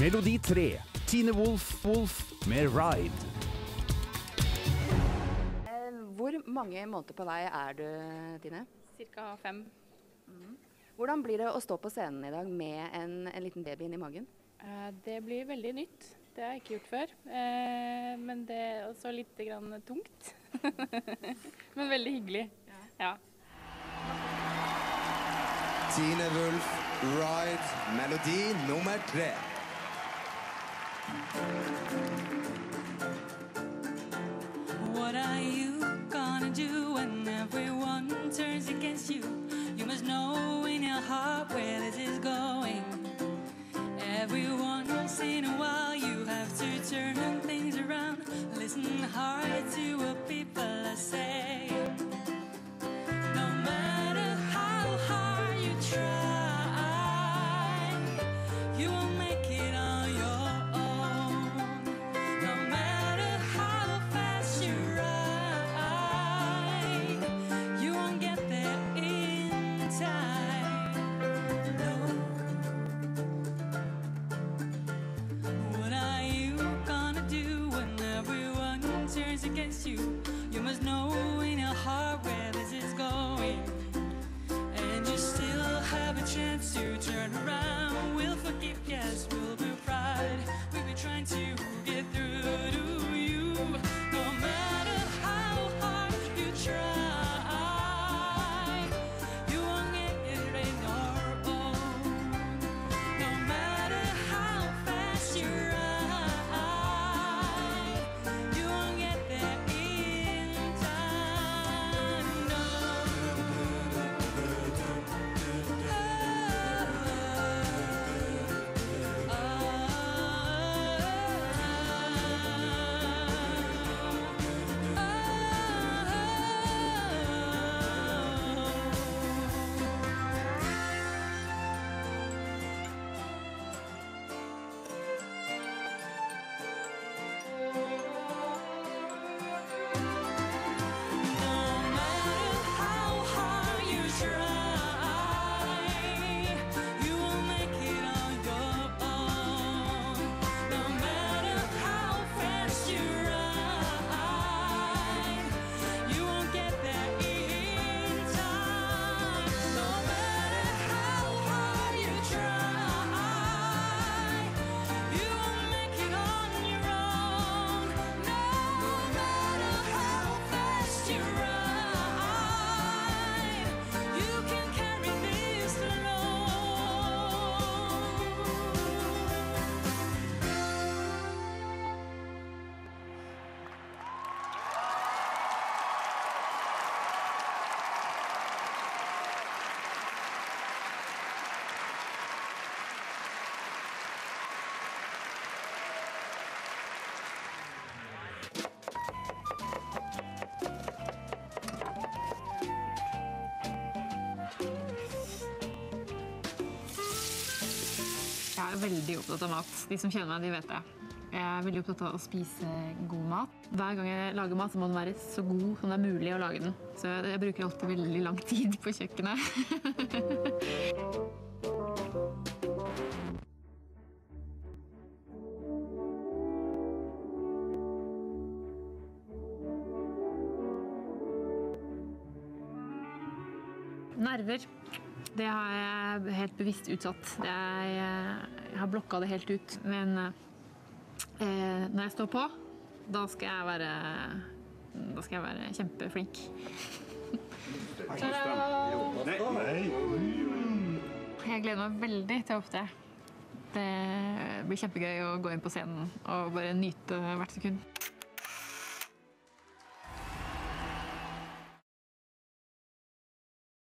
Melodi 3. Tine Wolf Wolf med Ride. Eh, Hvor mange måneder på vei er du, Tine? Cirka fem. Hvordan blir det å stå på scenen i dag med en, en liten baby inni magen? Eh, Det blir veldig nytt. Det har jeg ikke gjort før. Eh, Men det er også litt grann tungt. Men veldig hyggelig. Ja. Tine Wulf, Ride, melodi nummer tre. What are you gonna do when everyone turns against you? You must know in your heart where this is going. Every once in a while, you have to turn things around. Listen hard to what people say. No against you? You must know in your heart where this is going. And you still have a chance to turn around. Jeg er veldig opptatt av mat. De som kjenner meg, de vet det. Jeg er veldig opptatt av å spise god mat. Hver gang jeg lager mat, så må den være så god som det er mulig å lage den. Så jeg, bruker alltid veldig lang tid på kjøkkenet. Nerver. Det har jeg helt bevisst utsatt. Jeg, jeg har blokka det helt ut. Men eh, når jeg står på, da skal jeg være Da skal jeg være kjempeflink. Jeg gleder meg veldig til å opptre. Det blir kjempegøy å gå inn på scenen og bare nyte hvert sekund.